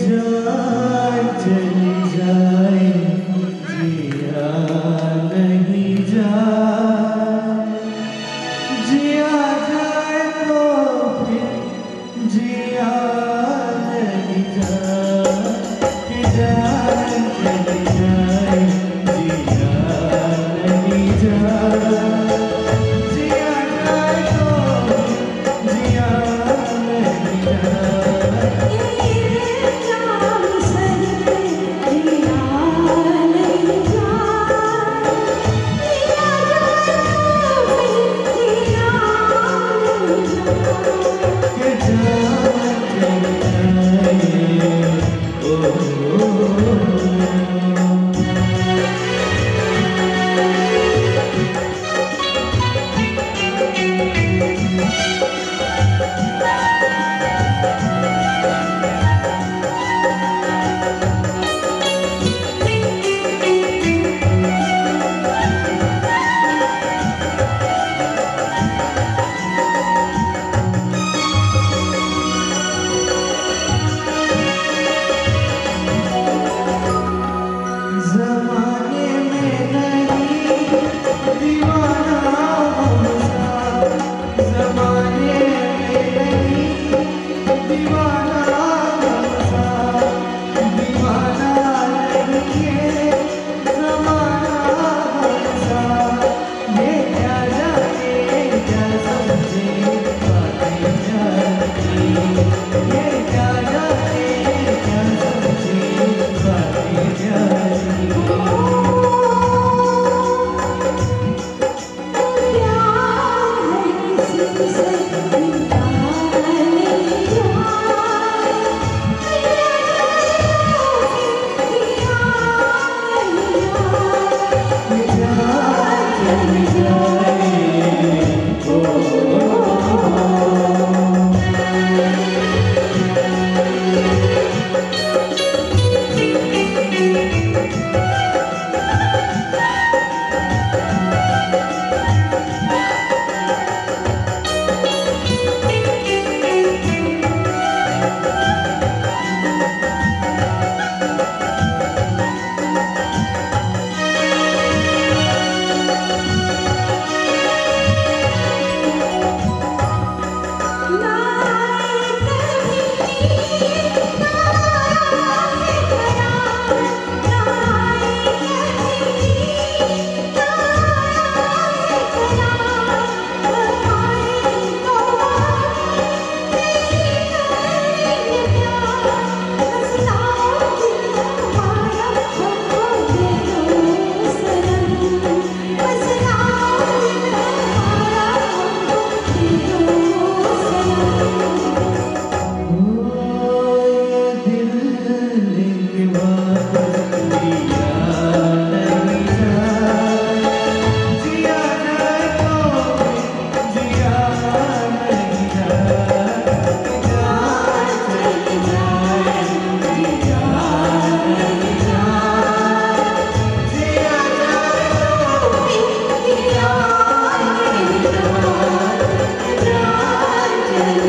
जाए चली जाए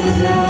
love.